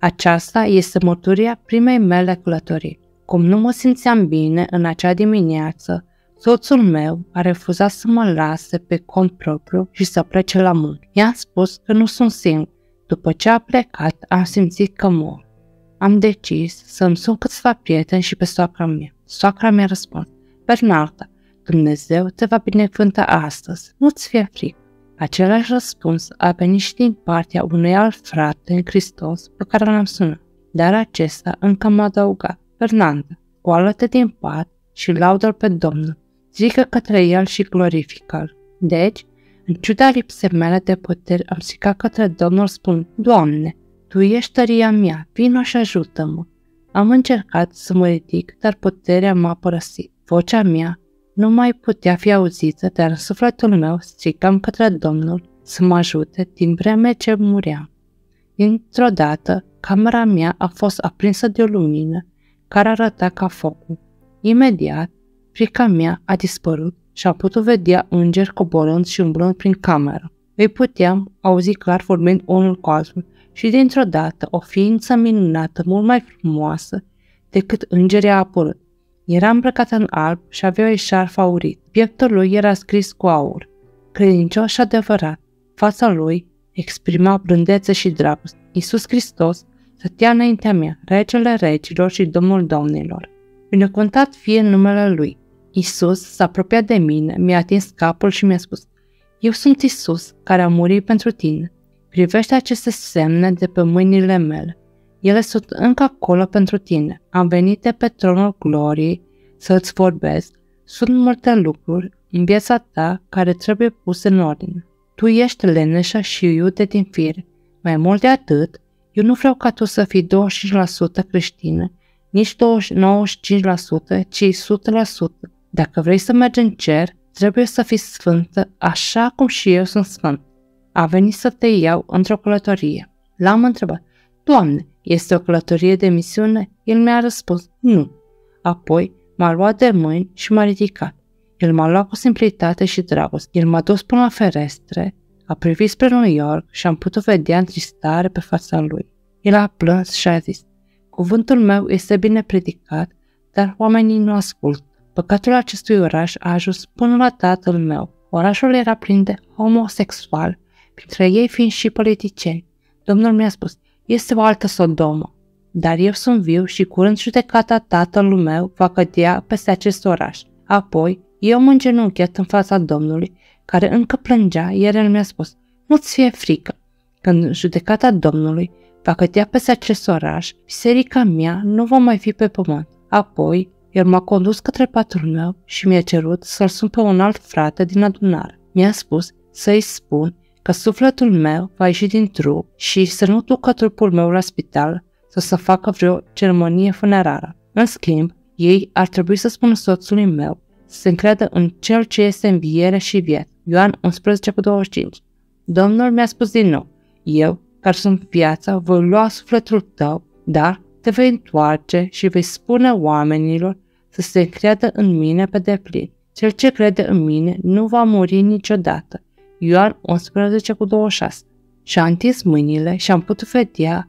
Aceasta este mărturia primei mele călătorii. Cum nu mă simțeam bine în acea dimineață, soțul meu a refuzat să mă lase pe cont propriu și să plece la muncă. I-am spus că nu sunt singur. După ce a plecat, am simțit că mor. Am decis să-mi sun câțiva prieteni și pe soacra mea. Soacra mi-a răspuns, Bernarda, Dumnezeu te va binecuvânta astăzi, nu-ți fie frică. Același răspuns a venit și din partea unui alt frate în Hristos pe care l-am sunat, dar acesta încă m-a adăugat. Fernanda, scoală-te din pat și laudă pe Domnul, zică către el și glorifică-l. Deci, în ciuda lipsei mele de puteri, am strigat către Domnul spun, Doamne, Tu ești tăria mea, vino și ajută-mă. Am încercat să mă ridic, dar puterea m-a părăsit. Vocea mea nu mai putea fi auzită, dar în sufletul meu strigam către Domnul să mă ajute din vreme ce muream. Dintr-o dată, camera mea a fost aprinsă de o lumină care arăta ca focul. Imediat, frica mea a dispărut și am putut vedea îngeri coborând și umblând prin cameră. Îi puteam auzi clar vorbind unul cu altul și dintr-o dată o ființă minunată, mult mai frumoasă decât îngerii a apărut. Era îmbrăcat în alb și avea o eșarfă aurit. Pieptul lui era scris cu aur. Credincios și adevărat. Fața lui exprima blândețe și dragoste. Iisus Hristos stătea înaintea mea, regele regilor și domnul domnilor. Binecuvântat fie numele lui. Isus s-a apropiat de mine, mi-a atins capul și mi-a spus, Eu sunt Isus, care a murit pentru tine. Privește aceste semne de pe mâinile mele. Ele sunt încă acolo pentru tine. Am venit de pe tronul gloriei să-ți vorbesc. Sunt multe lucruri în viața ta care trebuie puse în ordine. Tu ești leneșă și iute din fire. Mai mult de atât, eu nu vreau ca tu să fii 25% creștină, nici 95%, ci 100%. Dacă vrei să mergi în cer, trebuie să fii sfântă, așa cum și eu sunt sfânt. A venit să te iau într-o călătorie. L-am întrebat, Doamne, este o călătorie de misiune? El mi-a răspuns, nu. Apoi m-a luat de mâini și m-a ridicat. El m-a luat cu simplitate și dragoste. El m-a dus până la ferestre, a privit spre New York și am putut vedea întristare pe fața lui. El a plâns și a zis, Cuvântul meu este bine predicat, dar oamenii nu ascultă. Păcatul acestui oraș a ajuns până la tatăl meu. Orașul era plin de homosexual, printre ei fiind și politicieni. Domnul mi-a spus, este o altă Sodomă. Dar eu sunt viu și curând judecata tatălui meu va cădea peste acest oraș. Apoi, eu mă îngenunchiat în fața Domnului, care încă plângea, iar el mi-a spus, nu-ți fie frică. Când judecata Domnului va cădea peste acest oraș, biserica mea nu va mai fi pe pământ. Apoi, el m-a condus către patrul meu și mi-a cerut să-l sun pe un alt frate din adunare. Mi-a spus să-i spun că sufletul meu va ieși din trup și să nu ducă trupul meu la spital sau să facă vreo ceremonie funerară. În schimb, ei ar trebui să spună soțului meu să se încreadă în cel ce este înviere și viață. Ioan 11 cu 25. Domnul mi-a spus din nou, eu, care sunt viața, voi lua sufletul tău, dar te vei întoarce și vei spune oamenilor să se încreadă în mine pe deplin. Cel ce crede în mine nu va muri niciodată. Ioan 11 cu 26. Și-a întins mâinile și am putut vedea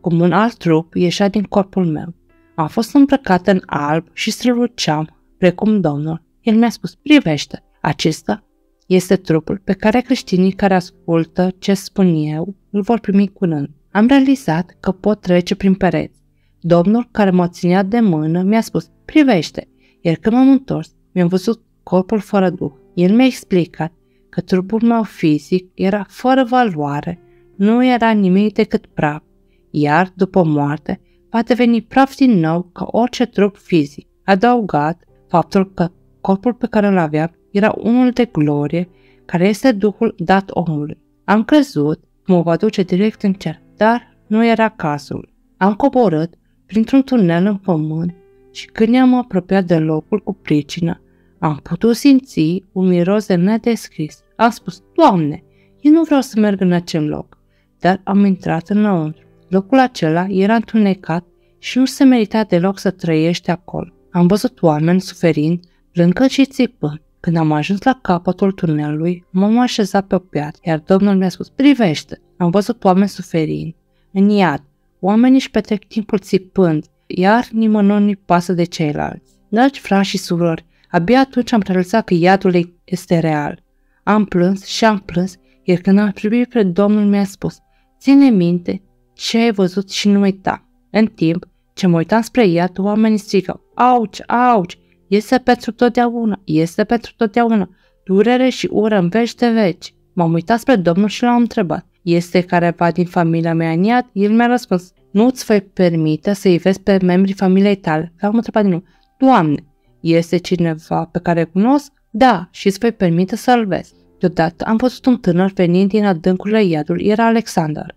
cum un alt trup ieșea din corpul meu. Am fost îmbrăcat în alb și străluceam, precum Domnul. El mi-a spus, privește, acesta este trupul pe care creștinii care ascultă ce spun eu îl vor primi curând. Am realizat că pot trece prin pereți. Domnul care mă ținea de mână mi-a spus, privește, iar când m-am întors, mi-am văzut corpul fără duh. El mi-a explicat că trupul meu fizic era fără valoare, nu era nimic decât praf, iar după moarte va deveni praf din nou ca orice trup fizic. Adăugat faptul că corpul pe care îl avea era unul de glorie, care este Duhul dat omului. Am crezut că mă va duce direct în cer, dar nu era cazul. Am coborât printr-un tunel în pământ și când ne-am apropiat de locul cu pricină, am putut simți un miros de nedescris. Am spus, Doamne, eu nu vreau să merg în acel loc, dar am intrat înăuntru. Locul acela era întunecat și nu se merita deloc să trăiești acolo. Am văzut oameni suferind, plângând și țipând. Când am ajuns la capătul tunelului, m-am așezat pe o piatră, iar domnul mi-a spus, privește, am văzut oameni suferind. În iad, oamenii își petrec timpul țipând, iar nimănui nu pasă de ceilalți. Dragi frați și surori, abia atunci am realizat că iadul este real. Am plâns și am plâns, iar când am privit pe Domnul mi-a spus, ține minte ce ai văzut și nu uita. În timp ce mă uitam spre iad, oamenii strigă, auci, auci, este pentru totdeauna, este pentru totdeauna, durere și ură în veci de veci. M-am uitat spre Domnul și l-am întrebat, este careva din familia mea în iad? El mi-a răspuns, nu-ți voi permite să-i vezi pe membrii familiei tale. L-am întrebat din nou, Doamne, este cineva pe care cunosc? Da, și îți voi permite să-l vezi. Deodată am văzut un tânăr venind din adâncurile iadului, era Alexander.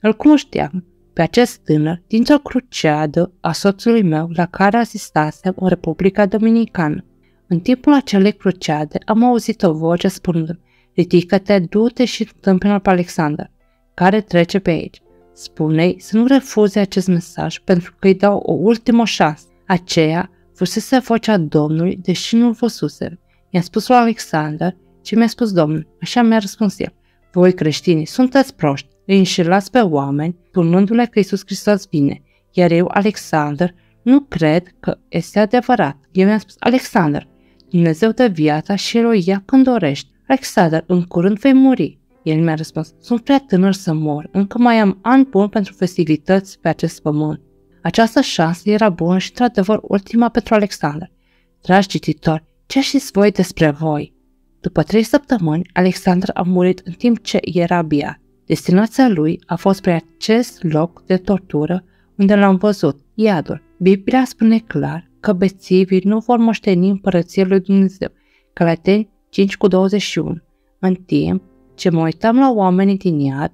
Îl cunoșteam pe acest tânăr dintr-o cruceadă a soțului meu la care asistasem în Republica Dominicană. În timpul acelei cruceade am auzit o voce spunând Ridică-te, du-te și întâmpină pe Alexander, care trece pe aici. Spune-i să nu refuze acest mesaj pentru că îi dau o ultimă șansă. Aceea fusese vocea Domnului, deși nu-l văzuse. I-am spus lui Alexander ce mi-a spus Domnul. Așa mi-a răspuns el. Voi creștini sunteți proști, îi înșelați pe oameni, spunându-le că Iisus Hristos vine, iar eu, Alexander, nu cred că este adevărat. El mi-a spus, Alexander, Dumnezeu dă viața și el o ia când dorești. Alexander, în curând vei muri. El mi-a răspuns, sunt prea tânăr să mor, încă mai am ani bun pentru festivități pe acest pământ. Această șansă era bună și, într-adevăr, ultima pentru Alexander. Dragi cititori, ce știți voi despre voi? După trei săptămâni, Alexander a murit în timp ce era biat. Destinația lui a fost spre acest loc de tortură unde l-am văzut, iadul. Biblia spune clar că bețivii nu vor moșteni împărăția lui Dumnezeu. Galateni 5 cu 21. În timp ce mă uitam la oamenii din iad,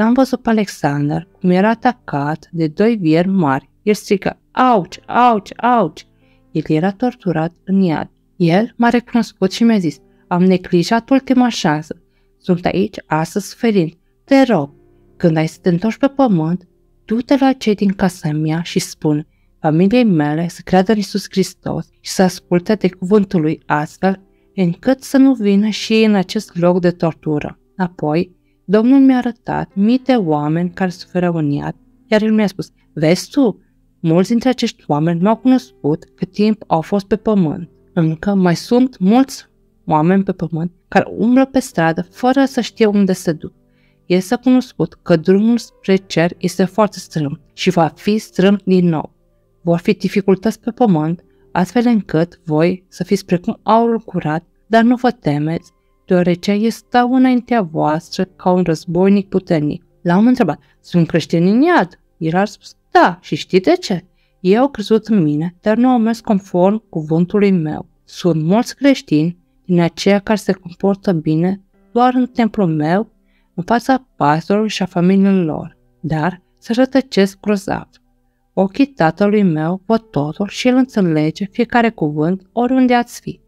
l-am văzut pe Alexander cum era atacat de doi vieri mari. El strică, auci, auci, auci. El era torturat în iad. El m-a recunoscut și mi-a zis, am neglijat ultima șansă. Sunt aici astăzi suferind. Te rog, când ai să te întorci pe pământ, du-te la cei din casa mea și spun familiei mele să creadă în Isus Hristos și să asculte de cuvântul lui astfel încât să nu vină și ei în acest loc de tortură. Apoi, Domnul mi-a arătat mii de oameni care suferă în iad, iar el mi-a spus, vezi tu, mulți dintre acești oameni m-au cunoscut cât timp au fost pe pământ. Încă mai sunt mulți oameni pe pământ care umblă pe stradă fără să știe unde se duc. Este cunoscut că drumul spre cer este foarte strâm și va fi strâm din nou. Vor fi dificultăți pe pământ, astfel încât voi să fiți precum aurul curat, dar nu vă temeți, deoarece eu stau înaintea voastră ca un războinic puternic. L-am întrebat, sunt creștini în iad? El a spus, da, și știi de ce? Ei au crezut în mine, dar nu au mers conform cuvântului meu. Sunt mulți creștini din aceia care se comportă bine doar în templul meu, în fața pastorului și a familiei lor, dar se rătăcesc grozav. Ochii tatălui meu văd totul și el înțelege fiecare cuvânt oriunde ați fi.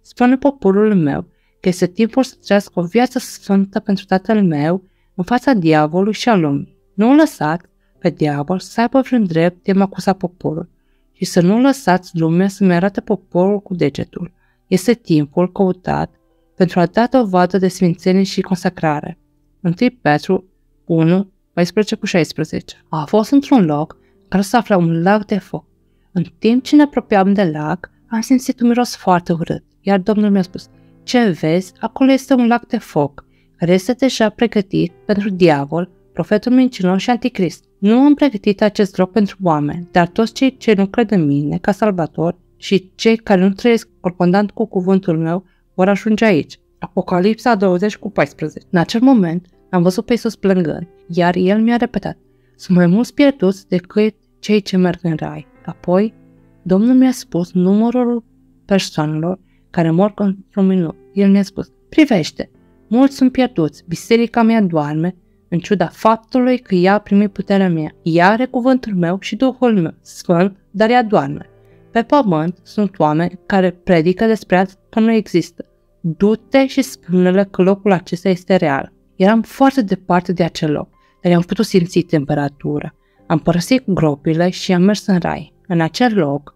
Spune poporul meu că este timpul să trăiască o viață sfântă pentru tatăl meu în fața diavolului și a lumii. Nu lăsați pe diavol să aibă vreun drept de mă acuza poporul și să nu lăsați lumea să-mi arate poporul cu degetul. Este timpul căutat pentru a da dovadă de sfințenie și consacrare. 1 Petru 1, 14 cu 16. A fost într-un loc care se afla un lac de foc. În timp ce ne apropiam de lac, am simțit un miros foarte urât, iar Domnul mi-a spus, ce vezi, acolo este un lac de foc, care este deja pregătit pentru diavol, profetul mincinos și anticrist. Nu am pregătit acest loc pentru oameni, dar toți cei ce nu cred în mine ca salvator și cei care nu trăiesc corpondant cu cuvântul meu vor ajunge aici. Apocalipsa 20 cu 14. În acel moment am văzut pe Iisus plângând, iar el mi-a repetat, sunt mai mulți pierduți decât cei ce merg în rai. Apoi, Domnul mi-a spus numărul persoanelor care mor într-un minut. El mi-a spus, privește, mulți sunt pierduți, biserica mea doarme, în ciuda faptului că ea a primit puterea mea. Ea are cuvântul meu și Duhul meu, sfânt, dar ea doarme. Pe pământ sunt oameni care predică despre asta că nu există. Du-te și spune-le că locul acesta este real. Eram foarte departe de acel loc, dar am putut simți temperatura. Am părăsit gropile și am mers în rai. În acel loc,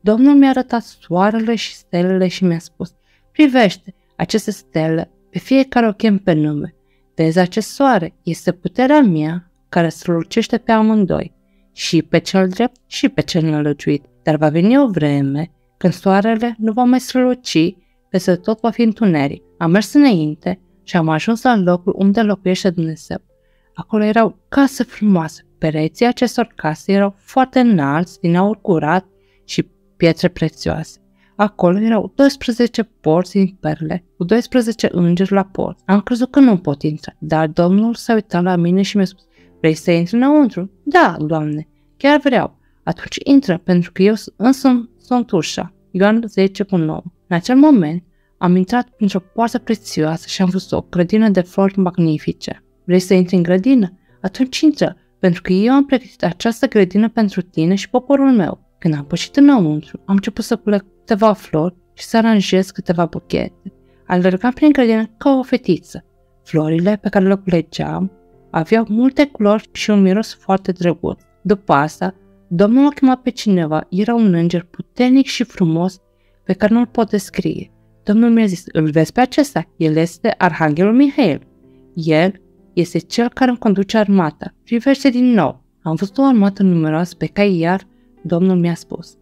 Domnul mi-a arătat soarele și stelele și mi-a spus, privește aceste stele, pe fiecare o chem pe nume. Vezi acest soare, este puterea mea care strălucește pe amândoi, și pe cel drept și pe cel nălăciuit. Dar va veni o vreme când soarele nu va mai străluci, peste tot va fi întuneric. Am mers înainte și am ajuns la locul unde locuiește Dumnezeu. Acolo erau case frumoase. Pereții acestor case erau foarte înalți, din aur curat și pietre prețioase. Acolo erau 12 porți din perle, cu 12 îngeri la port. Am crezut că nu pot intra, dar Domnul s-a uitat la mine și mi-a spus, vrei să intri înăuntru? Da, Doamne, chiar vreau. Atunci intră, pentru că eu însă sunt ușa. Ioan 10 cu 9. În acel moment, am intrat printr-o poartă prețioasă și am văzut o grădină de flori magnifice. Vrei să intri în grădină? Atunci intră, pentru că eu am pregătit această grădină pentru tine și poporul meu. Când am pășit înăuntru, am început să culeg câteva flori și să aranjez câteva buchete. Alergam prin grădină ca o fetiță. Florile pe care le culegeam aveau multe culori și un miros foarte drăguț. După asta, Domnul a chemat pe cineva, era un înger puternic și frumos pe care nu-l pot descrie. Domnul mi-a zis, îl vezi pe acesta? El este Arhanghelul Mihail. El este cel care îmi conduce armata. Privește din nou. Am văzut o armată numeroasă pe care iar Domnul mi-a spus.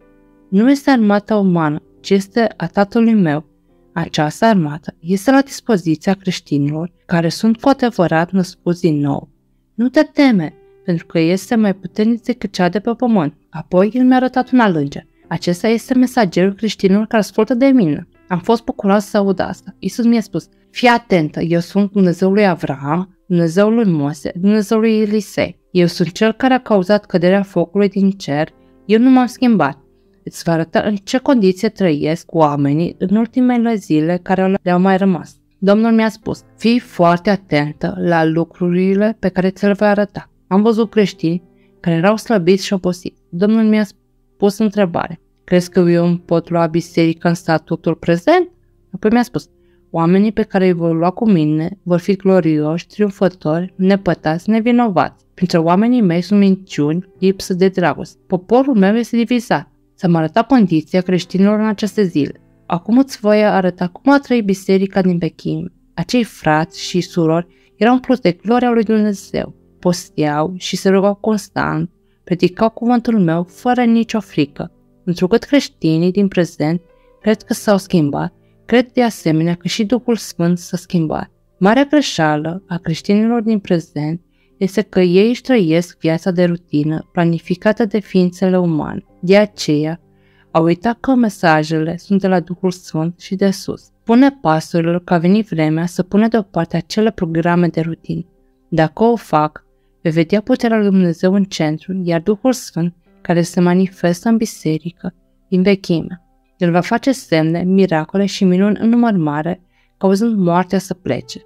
Nu este armata umană, ci este a tatălui meu. Această armată este la dispoziția creștinilor care sunt cu adevărat născuți din nou. Nu te teme, pentru că este mai puternic decât cea de pe pământ. Apoi el mi-a arătat un alânger. Acesta este mesagerul creștinilor care ascultă de mine. Am fost bucuros să aud asta. Isus mi-a spus, fii atentă, eu sunt Dumnezeul lui Avram, Dumnezeul lui Mose, Dumnezeul lui Elisei. Eu sunt cel care a cauzat căderea focului din cer, eu nu m-am schimbat. Îți va arăta în ce condiție trăiesc oamenii în ultimele zile care le-au mai rămas. Domnul mi-a spus, fii foarte atentă la lucrurile pe care ți le voi arăta. Am văzut creștini care erau slăbiți și obosiți. Domnul mi-a pus întrebare. Crezi că eu îmi pot lua biserica în statutul prezent? Apoi mi-a spus, oamenii pe care îi voi lua cu mine vor fi glorioși, triumfători, nepătați, nevinovați. Printre oamenii mei sunt minciuni, lipsă de dragoste. Poporul meu este divizat. Să mă arăta condiția creștinilor în aceste zile. Acum îți voi arăta cum a trăit biserica din Pekin. Acei frați și surori erau umpluți de gloria lui Dumnezeu posteau și se rugau constant, predicau cuvântul meu fără nicio frică. Întrucât creștinii din prezent cred că s-au schimbat, cred de asemenea că și Duhul Sfânt s-a schimbat. Marea greșeală a creștinilor din prezent este că ei își trăiesc viața de rutină planificată de ființele umane. De aceea, au uitat că mesajele sunt de la Duhul Sfânt și de sus. Pune pastorilor că a venit vremea să pune deoparte acele programe de rutină. Dacă o fac, Vei vedea puterea lui Dumnezeu în centru, iar Duhul Sfânt, care se manifestă în biserică, din vechime. El va face semne, miracole și minuni în număr mare, cauzând moartea să plece.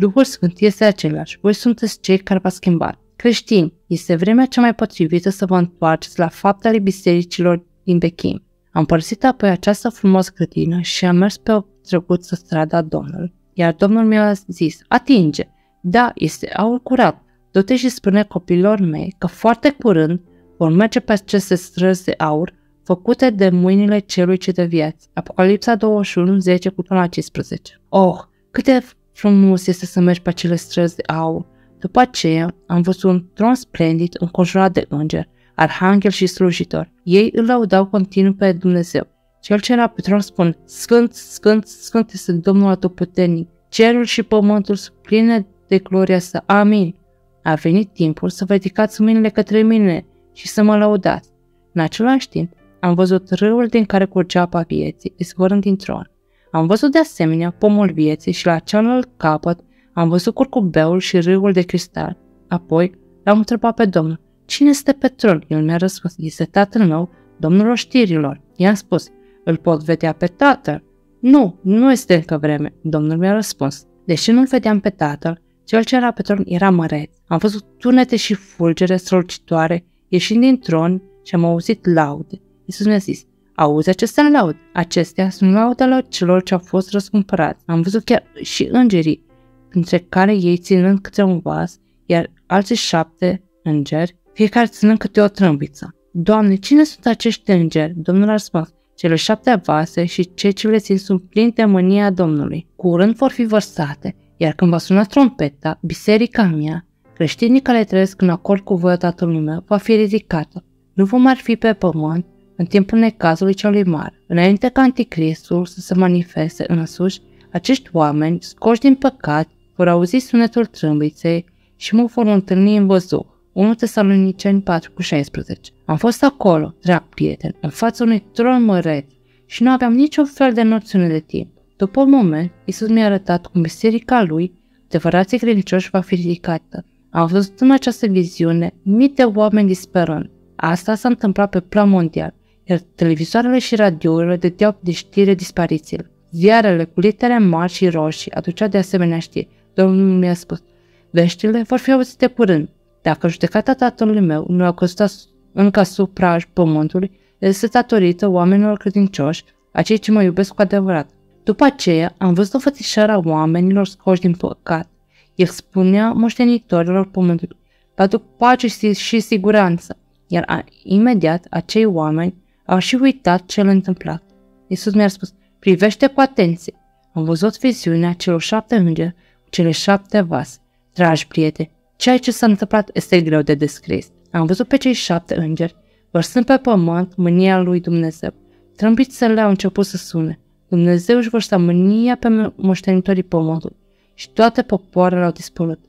Duhul Sfânt este același, voi sunteți cei care v-a schimbat. Creștini, este vremea cea mai potrivită să vă întoarceți la faptele bisericilor din vechime. Am părăsit apoi această frumoasă grădină și am mers pe o drăguță stradă a Domnului, iar Domnul mi-a zis, atinge, da, este aur curat, Du-te și spune copilor mei că foarte curând vor merge pe aceste străzi de aur făcute de mâinile celui ce de viață. Apocalipsa 21, 10 cu până la 15. Oh, cât de frumos este să mergi pe acele străzi de aur. După aceea am văzut un tron splendid înconjurat de îngeri, arhanghel și slujitori. Ei îl laudau continuu pe Dumnezeu. Cel ce era pe tron spune, Sfânt, Sfânt, Sfânt este Domnul Atotputernic. Cerul și pământul sunt pline de gloria sa. Amin. A venit timpul să vă ridicați mâinile către mine și să mă lăudați. În același timp, am văzut râul din care curgea apa vieții, izvorând din tron. Am văzut de asemenea pomul vieții și la celălalt capăt am văzut curcubeul și râul de cristal. Apoi l-am întrebat pe Domnul, cine este pe tron? El mi-a răspuns, este tatăl meu, Domnul oștirilor. I-am spus, îl pot vedea pe tatăl? Nu, nu este încă vreme, Domnul mi-a răspuns. Deși nu-l vedeam pe tatăl, cel ce era pe tron era măreț. Am văzut tunete și fulgere strălucitoare ieșind din tron și am auzit laude. Iisus mi-a zis, auzi aceste laude? Acestea sunt laudele celor ce au fost răscumpărați. Am văzut chiar și îngerii, printre care ei ținând câte un vas, iar alții șapte îngeri, fiecare ținând câte o trâmbiță. Doamne, cine sunt acești îngeri? Domnul a răspuns, cele șapte vase și cei ce le țin sunt plini de mânia Domnului. Curând vor fi vărsate, iar când va suna trompeta, biserica mea, creștinii care trăiesc în acord cu voia Tatălui meu va fi ridicată. Nu vom mai fi pe pământ în timpul necazului celui mare. Înainte ca Anticristul să se manifeste în sus, acești oameni, scoși din păcat, vor auzi sunetul trâmbiței și mă vor întâlni în văzduh. 1 Tesaloniceni 4 cu 16. Am fost acolo, drag prieten, în fața unui tron măreț și nu aveam niciun fel de noțiune de timp. După un moment, Isus mi-a arătat cum biserica lui, adevărații credincioși, va fi ridicată. Am văzut în această viziune mii de oameni disperând. Asta s-a întâmplat pe plan mondial, iar televizoarele și radiourile dădeau de știre disparițiile. Ziarele cu litere mari și roșii aduceau de asemenea știri. Domnul mi-a spus, veștile vor fi auzite curând. Dacă judecata tatălui meu nu a costat încă asupra pământului, este datorită oamenilor credincioși, acei ce mă iubesc cu adevărat. După aceea, am văzut o fățișare oamenilor scoși din păcat. El spunea moștenitorilor pământului, aduc pace și siguranță, iar a, imediat acei oameni au și uitat ce l-a întâmplat. Iisus mi-a spus, privește cu atenție. Am văzut viziunea celor șapte îngeri cu cele șapte vase. Dragi prieteni, ceea ce s-a întâmplat este greu de descris. Am văzut pe cei șapte îngeri, vărsând pe pământ mânia lui Dumnezeu. Trâmbițele au început să sune. Dumnezeu își vărsa mânia pe moștenitorii pământului și toate popoarele au dispărut.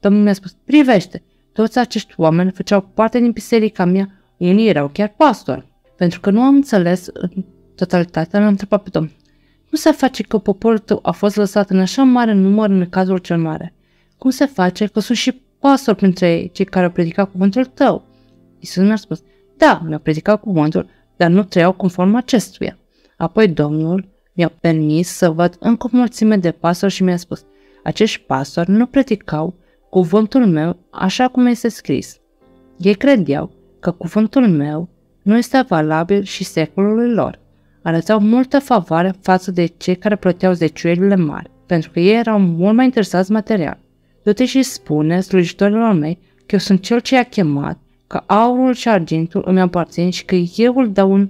Domnul mi-a spus, privește, toți acești oameni făceau parte din biserica mea, unii erau chiar pastori. Pentru că nu am înțeles în totalitate, l-am întrebat pe Domnul, cum se face că poporul tău a fost lăsat în așa mare număr în cazul cel mare? Cum se face că sunt și pastori printre ei, cei care au predicat cuvântul tău? Iisus mi-a spus, da, mi-au predicat cuvântul, dar nu trăiau conform acestuia. Apoi Domnul mi-a permis să văd încă o mulțime de pastori și mi-a spus, acești pastori nu predicau cuvântul meu așa cum este scris. Ei credeau că cuvântul meu nu este valabil și secolului lor. Arătau multă favoare față de cei care plăteau zeciuielile mari, pentru că ei erau mult mai interesați material. Du-te și spune slujitorilor mei că eu sunt cel ce i-a chemat, că aurul și argintul îmi aparțin și că eu îl dau în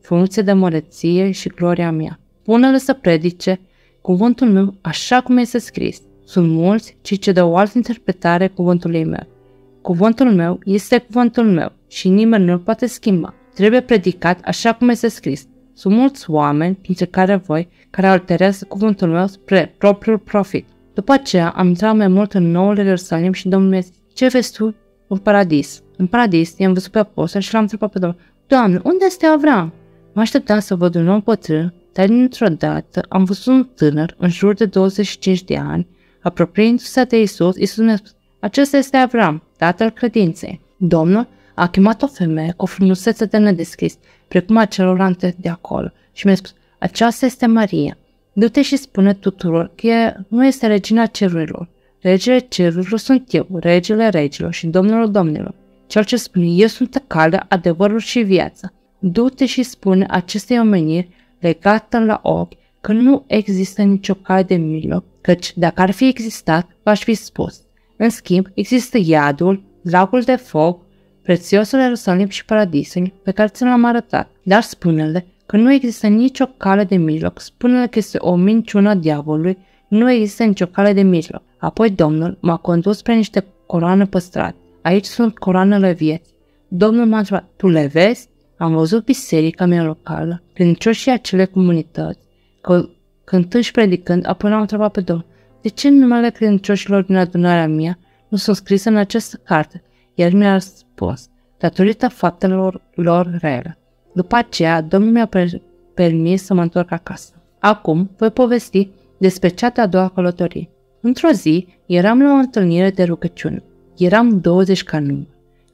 funcție de măreție și gloria mea. Pune-le să predice cuvântul meu așa cum este scris. Sunt mulți ci ce dau o altă interpretare cuvântului meu. Cuvântul meu este cuvântul meu și nimeni nu-l poate schimba. Trebuie predicat așa cum este scris. Sunt mulți oameni, printre care voi, care alterează cuvântul meu spre propriul profit. După aceea am intrat mai mult în noul Ierusalim și Domnul mi-a zis, ce vezi tu în paradis? În paradis i-am văzut pe apostol și l-am întrebat pe Domnul, Doamne, unde este Avram? Mă așteptam să văd un om bătrân, dar dintr-o dată am văzut un tânăr în jur de 25 de ani, apropiindu-se de Isus, Isus mi-a spus, acesta este Avram, tatăl credinței. Domnul a chemat o femeie cu o frumusețe de nedescris, precum a celorlalte de acolo, și mi-a spus, aceasta este Maria. Du-te și spune tuturor că ea nu este regina cerurilor. Regele cerurilor sunt eu, regele regilor și domnul domnilor. Cel ce spune, eu sunt calea, adevărul și viața. Du-te și spune acestei omeniri legată la ochi că nu există nicio cale de mijloc, căci dacă ar fi existat, v-aș fi spus. În schimb, există iadul, lacul de foc, prețiosul Ierusalim și paradisul pe care ți l-am arătat. Dar spune-le că nu există nicio cale de mijloc, spune-le că este o minciună a diavolului, nu există nicio cale de mijloc. Apoi Domnul m-a condus spre niște coroane păstrate. Aici sunt coroanele vieții. Domnul m-a întrebat, tu le vezi? Am văzut biserica mea locală, prin și acele comunități, că cântând și predicând, apoi l-am întrebat pe Domnul, de ce numele credincioșilor din adunarea mea nu sunt scrise în această carte? El mi-a răspuns, datorită faptelor lor rele. După aceea, Domnul mi-a permis să mă întorc acasă. Acum voi povesti despre cea de-a doua călătorie. Într-o zi, eram la o întâlnire de rugăciune. Eram 20 ca număr.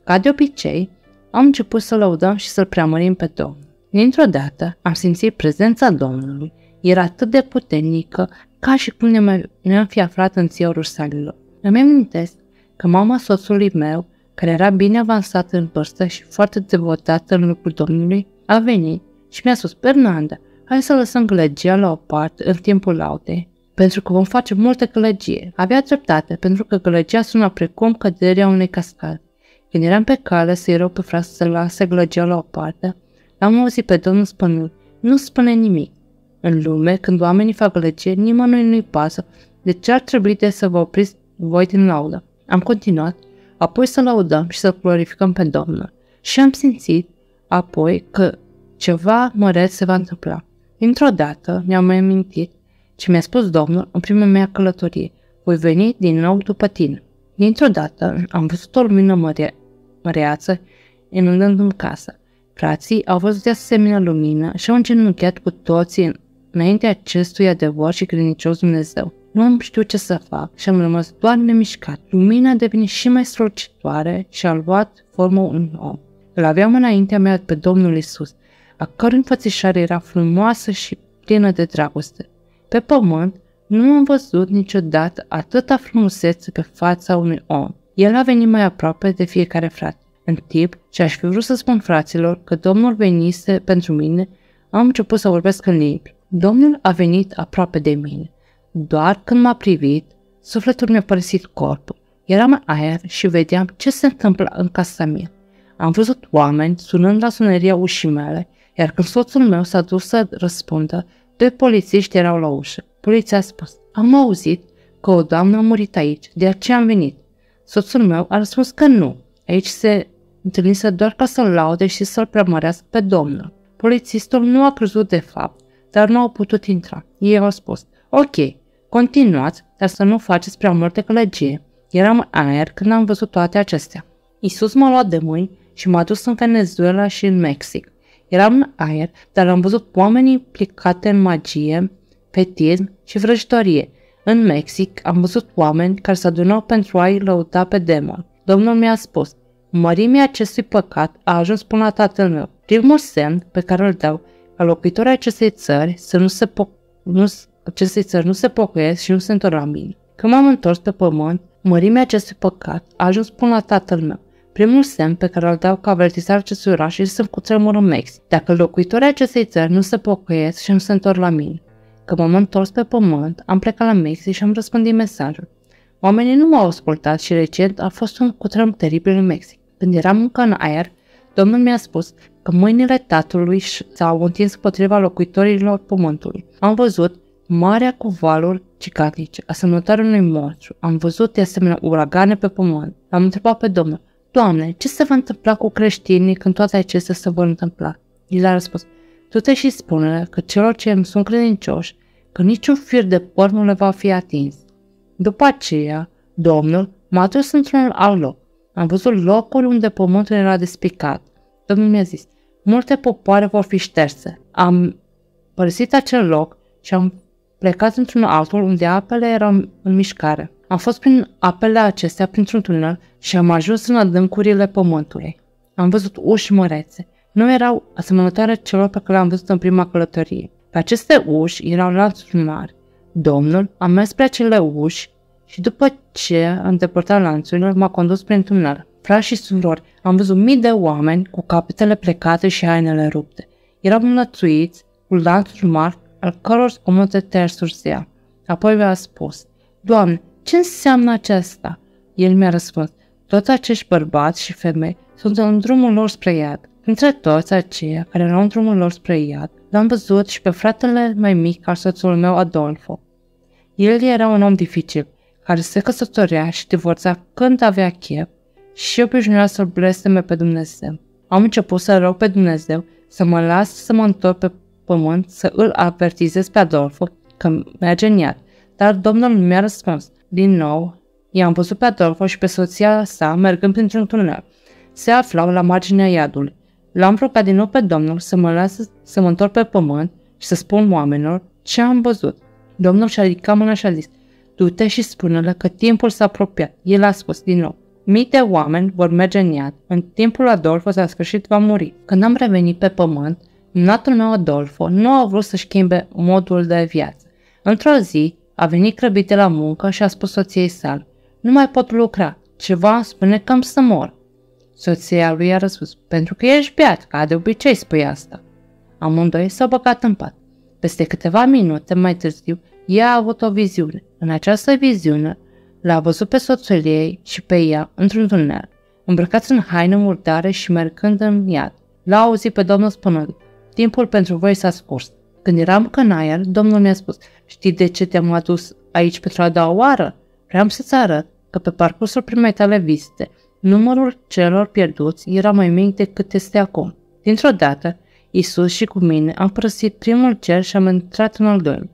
Ca de obicei, am început să lăudăm și să-L preamărim pe Domnul. Dintr-o dată, am simțit prezența Domnului. Era atât de puternică ca și cum ne-am fi aflat în țiorul salilor. Îmi amintesc că mama soțului meu care era bine avansat în vârstă și foarte devotată în lucrul Domnului, a venit și mi-a spus, Fernanda, hai să lăsăm gălăgia la o parte în timpul laudei, pentru că vom face multe gălăgie. Avea dreptate, pentru că gălăgia sună precum căderea unei cascade. Când eram pe cale să-i rog pe frate să lase gălăgia la o parte, am auzit pe Domnul spunând, nu spune nimic. În lume, când oamenii fac gălăgie, nimănui nu-i pasă de ce ar trebui de să vă opriți voi din laudă. Am continuat apoi să laudăm și să glorificăm pe Domnul. Și am simțit apoi că ceva măreț se va întâmpla. Dintr-o dată mi-am mai amintit ce mi-a spus Domnul în prima mea călătorie. Voi veni din nou după tine. Dintr-o dată am văzut o lumină măre- măreață inundându-mi casa. Frații au văzut de asemenea lumină și au îngenunchiat cu toții înaintea acestui adevăr și credincios Dumnezeu. Nu am știut ce să fac și am rămas doar nemișcat. Lumina a devenit și mai strălucitoare și a luat formă un om. Îl aveam înaintea mea pe Domnul Isus, a cărui înfățișare era frumoasă și plină de dragoste. Pe pământ nu am văzut niciodată atâta frumusețe pe fața unui om. El a venit mai aproape de fiecare frate. În timp ce aș fi vrut să spun fraților că Domnul venise pentru mine, am început să vorbesc în limbi. Domnul a venit aproape de mine. Doar când m-a privit, sufletul mi-a părăsit corpul. Eram în aer și vedeam ce se întâmplă în casa mea. Am văzut oameni sunând la suneria ușii mele, iar când soțul meu s-a dus să răspundă, doi polițiști erau la ușă. Poliția a spus, am auzit că o doamnă a murit aici, de aceea am venit. Soțul meu a răspuns că nu. Aici se întâlnise doar ca să-l laude și să-l preamărească pe domnul. Polițistul nu a crezut de fapt, dar nu au putut intra. Ei au spus, ok, continuați, dar să nu faceți prea multe călăgie. Eram în aer când am văzut toate acestea. Isus m-a luat de mâini și m-a dus în Venezuela și în Mexic. Eram în aer, dar am văzut oameni implicate în magie, fetism și vrăjitorie. În Mexic am văzut oameni care se adunau pentru a-i lăuda pe demon. Domnul mi-a spus, mărimea acestui păcat a ajuns până la tatăl meu. Primul semn pe care îl dau ca locuitorii acestei țări să nu se po- nu, acestei țări nu se pocăiesc și nu se întorc la mine. Când m-am întors pe pământ, mărimea acestui păcat a ajuns până la tatăl meu. Primul semn pe care îl dau ca avertizare acestui oraș este să-mi cutremur în Mexic. Dacă locuitorii acestei țări nu se pocăiesc și nu se întorc la mine. Când m-am întors pe pământ, am plecat la Mexic și am răspândit mesajul. Oamenii nu m-au ascultat și recent a fost un cutrem teribil în Mexic. Când eram încă în aer, Domnul mi-a spus că mâinile tatălui s-au întins împotriva locuitorilor pământului. Am văzut marea cu valuri cicatrice, asemănătoare unui monstru. Am văzut de asemenea uragane pe pământ. Am întrebat pe Domnul, Doamne, ce se va întâmpla cu creștinii când toate acestea se vor întâmpla? El a răspuns, tu te și spune că celor ce îmi sunt credincioși, că niciun fir de păr nu le va fi atins. După aceea, Domnul m-a dus într-un alt loc. Am văzut locul unde pământul era despicat. Domnul mi-a zis, multe popoare vor fi șterse. Am părăsit acel loc și am plecat într-un altul unde apele erau în mișcare. Am fost prin apele acestea printr-un tunel și am ajuns în adâncurile pământului. Am văzut uși mărețe. Nu erau asemănătoare celor pe care le-am văzut în prima călătorie. Pe aceste uși erau lanțuri mari. Domnul a mers spre acele uși și după ce a îndepărtat lanțurile, m-a condus prin tunel. Frați și surori, am văzut mii de oameni cu capetele plecate și hainele rupte. Erau înlățuiți cu lanțuri mari, al căror scomote te sursea. Apoi mi-a spus, Doamne, ce înseamnă aceasta? El mi-a răspuns, toți acești bărbați și femei sunt în drumul lor spre iad. Între toți aceia care erau în drumul lor spre iad, l-am văzut și pe fratele mai mic al soțului meu, Adolfo. El era un om dificil, care se căsătorea și divorța când avea chef și obișnuia să-L blesteme pe Dumnezeu. Am început să rog pe Dumnezeu să mă las să mă întorc pe pământ, să îl avertizez pe Adolfo că merge în iad. Dar Domnul mi-a răspuns. Din nou, i-am văzut pe Adolfo și pe soția sa mergând printr-un tunel. Se aflau la marginea iadului. L-am rugat din nou pe Domnul să mă lasă să mă întorc pe pământ și să spun oamenilor ce am văzut. Domnul și-a ridicat mâna și a zis, du-te și spune-le că timpul s-a apropiat. El a spus din nou, mii de oameni vor merge în iad, în timpul Adolfo la sfârșit va muri. Când am revenit pe pământ, natul meu Adolfo nu a vrut să schimbe modul de viață. Într-o zi, a venit crăbit de la muncă și a spus soției sale, nu mai pot lucra, ceva îmi spune că am să mor. Soția lui a răspuns, pentru că ești beat, ca de obicei spui asta. Amândoi s-au băgat în pat. Peste câteva minute mai târziu, ea a avut o viziune. În această viziune, l-a văzut pe soțul ei și pe ea într-un tunel, îmbrăcați în haine murdare și mergând în iad. L-a auzit pe Domnul spunând, timpul pentru voi s-a scurs. Când eram în aer, Domnul mi-a spus, știi de ce te-am adus aici pentru a doua oară? Vreau să-ți arăt că pe parcursul primei tale vizite numărul celor pierduți era mai mic decât este acum. Dintr-o dată, Isus și cu mine am părăsit primul cer și am intrat în al doilea.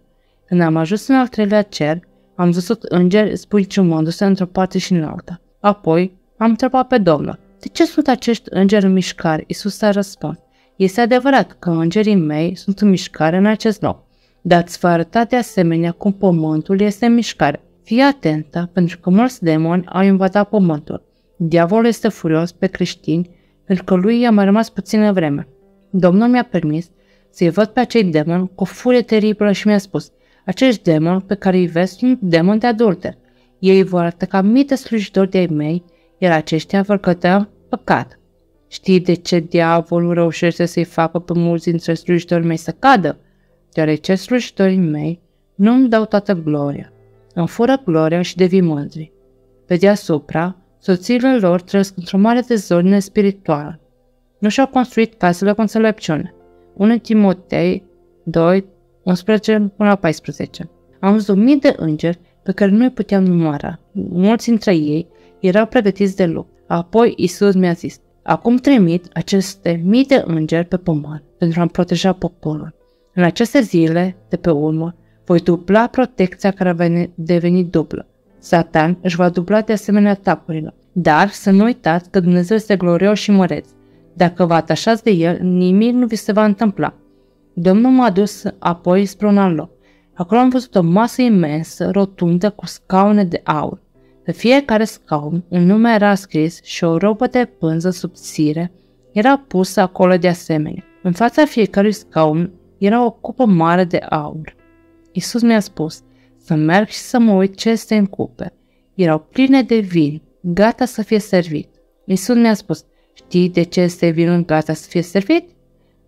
Când am ajuns în al treilea cer, am văzut îngeri zbuiciumându-se într-o parte și în alta. Apoi am întrebat pe Domnul, de ce sunt acești îngeri în mișcare? Isus a răspuns, este adevărat că îngerii mei sunt în mișcare în acest loc, dar îți va arăta de asemenea cum pământul este în mișcare. Fii atentă, pentru că mulți demoni au invadat pământul. Diavolul este furios pe creștini, pentru că lui i-a mai rămas puțină vreme. Domnul mi-a permis să-i văd pe acei demoni cu o furie teribilă și mi-a spus, acești demoni pe care îi vezi sunt demoni de adulter. Ei vor ataca mii de slujitori de-ai mei, iar aceștia vor cădea păcat. Știi de ce diavolul reușește să-i facă pe mulți dintre slujitorii mei să cadă? Deoarece slujitorii mei nu îmi dau toată gloria. Îmi fură gloria și devin mândri. Pe deasupra, soțiile lor trăiesc într-o mare dezordine spirituală. Nu și-au construit casele cu înțelepciune. 1 Timotei 2, 11 până la 14. Am văzut mii de îngeri pe care nu îi puteam număra. Mulți dintre ei erau pregătiți de lupt. Apoi Isus mi-a zis, acum trimit aceste mii de îngeri pe pământ pentru a proteja poporul. În aceste zile, de pe urmă, voi dubla protecția care va deveni dublă. Satan își va dubla de asemenea atacurile. Dar să nu uitați că Dumnezeu este glorios și măreț. Dacă vă atașați de El, nimic nu vi se va întâmpla. Domnul m-a dus apoi spre un alt loc. Acolo am văzut o masă imensă, rotundă, cu scaune de aur. Pe fiecare scaun un nume era scris și o robă de pânză subțire era pusă acolo de asemenea. În fața fiecărui scaun era o cupă mare de aur. Isus mi-a spus să merg și să mă uit ce este în cupe. Erau pline de vin, gata să fie servit. Isus mi-a spus, știi de ce este vinul gata să fie servit?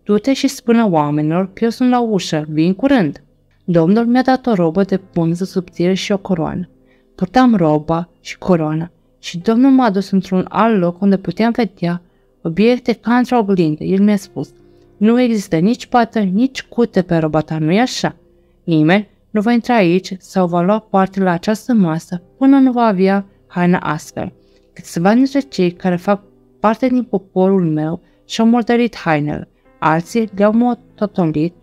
Du-te și spune oamenilor că eu sunt la ușă, vin curând. Domnul mi-a dat o robă de punză subțire și o coroană. Purtam roba și coroana și Domnul m-a dus într-un alt loc unde puteam vedea obiecte ca într-o oglindă. El mi-a spus, nu există nici pată, nici cute pe roba ta, nu-i așa? Nimeni nu va intra aici sau va lua parte la această masă până nu va avea haina astfel. Câțiva dintre cei care fac parte din poporul meu și-au murdărit hainele, alții le-au mototolit,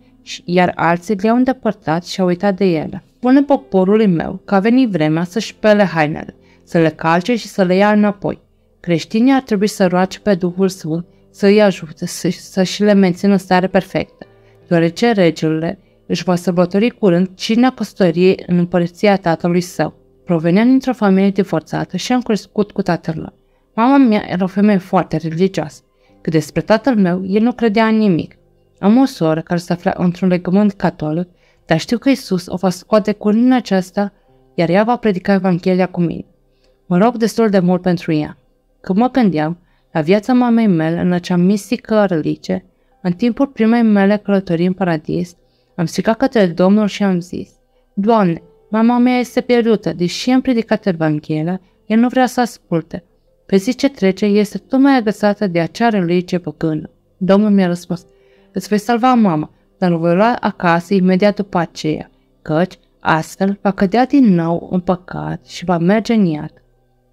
iar alții le-au îndepărtat și au uitat de ele. Spune poporului meu că a venit vremea să-și pele hainele, să le calce și să le ia înapoi. Creștinii ar trebui să roage pe Duhul Sfânt să îi ajute să, să-și le mențină stare perfectă, deoarece regele își va sărbători curând cina căsătoriei în împărăția tatălui său. Proveneam dintr-o familie divorțată și am crescut cu tatăl meu. Mama mea era o femeie foarte religioasă. Cât despre tatăl meu, el nu credea în nimic. Am o soră care se afla într-un legământ catolic, dar știu că Isus o va scoate curând aceasta, iar ea va predica Evanghelia cu mine. Mă rog destul de mult pentru ea. Când mă gândeam la viața mamei mele în acea mistică religie, în timpul primei mele călătorii în paradis, am strigat către Domnul și am zis, Doamne, mama mea este pierdută, deși am predicat Evanghelia, el nu vrea să asculte. Pe zi ce trece, este tot mai agățată de acea religie păgână. Domnul mi-a răspuns, îți vei salva mama, dar o voi lua acasă imediat după aceea, căci astfel va cădea din nou în păcat și va merge în iad.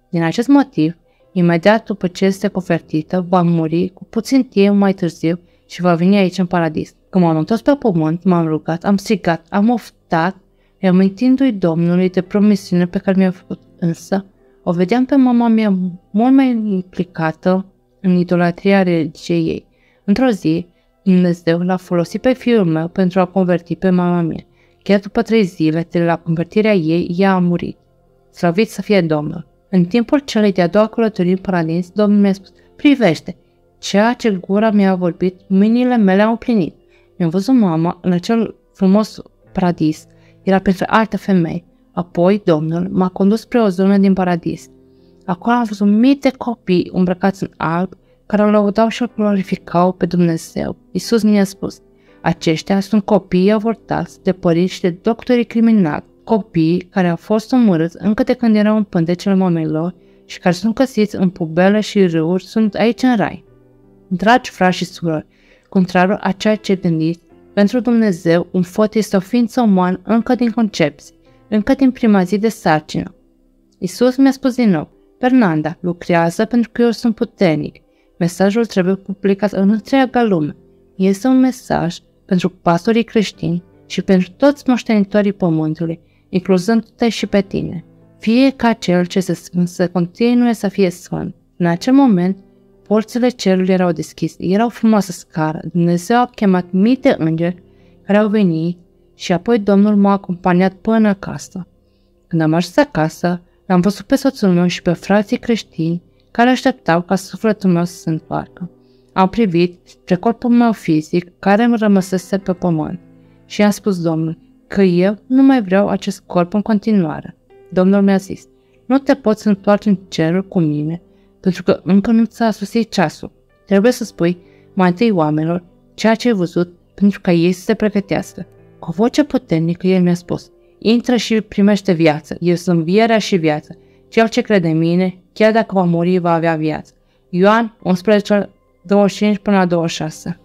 Din acest motiv, imediat după ce este convertită, va muri cu puțin timp mai târziu și va veni aici în paradis. Când m-am întors pe pământ, m-am rugat, am strigat, am oftat, amintindu-i Domnului de promisiune pe care mi-a făcut. Însă, o vedeam pe mama mea mult mai implicată în idolatria religiei ei. Într-o zi, Dumnezeu l-a folosit pe fiul meu pentru a converti pe mama mea. Chiar după trei zile de la convertirea ei, ea a murit. Slăvit să fie Domnul! În timpul celei de-a doua călătorii în paradis, Domnul mi-a spus, privește, ceea ce gura mi-a vorbit, mâinile mele au plinit. Mi-am văzut mama în acel frumos paradis, era pentru alte femei. Apoi Domnul m-a condus spre o zonă din paradis. Acolo am văzut mii de copii îmbrăcați în alb, care îl lăudau și îl glorificau pe Dumnezeu. Isus mi-a spus, aceștia sunt copiii avortați de părinți și de doctorii criminali, copii care au fost omorâți încă de când erau în pântecele mamelor și care sunt căsiți în pubele și râuri sunt aici în rai. Dragi frați și surori, contrarul a ceea ce gândiți, pentru Dumnezeu un fot este o ființă umană încă din concepție, încă din prima zi de sarcină. Isus mi-a spus din nou, Fernanda lucrează pentru că eu sunt puternic. Mesajul trebuie publicat în întreaga lume. Este un mesaj pentru pastorii creștini și pentru toți moștenitorii pământului, incluzându-te și pe tine. Fie ca cel ce se sfânt să continue să fie sfânt. În acel moment, porțile cerului erau deschise, era o frumoasă scară. Dumnezeu a chemat mii de îngeri care au venit și apoi Domnul m-a acompaniat până acasă. Când am ajuns acasă, l-am văzut pe soțul meu și pe frații creștini care așteptau ca sufletul meu să se întoarcă. Am privit spre corpul meu fizic care îmi rămăsese pe pământ și am spus Domnul că eu nu mai vreau acest corp în continuare. Domnul mi-a zis, nu te poți întoarce în cerul cu mine pentru că încă nu ți-a sosit ceasul. Trebuie să spui mai întâi oamenilor ceea ce ai văzut pentru ca ei să se pregătească. Cu o voce puternică el mi-a spus, intră și primește viață, eu sunt vierea și viața. Cel ce crede în mine, chiar dacă va muri, va avea viață. Ioan 11, 25 până la 26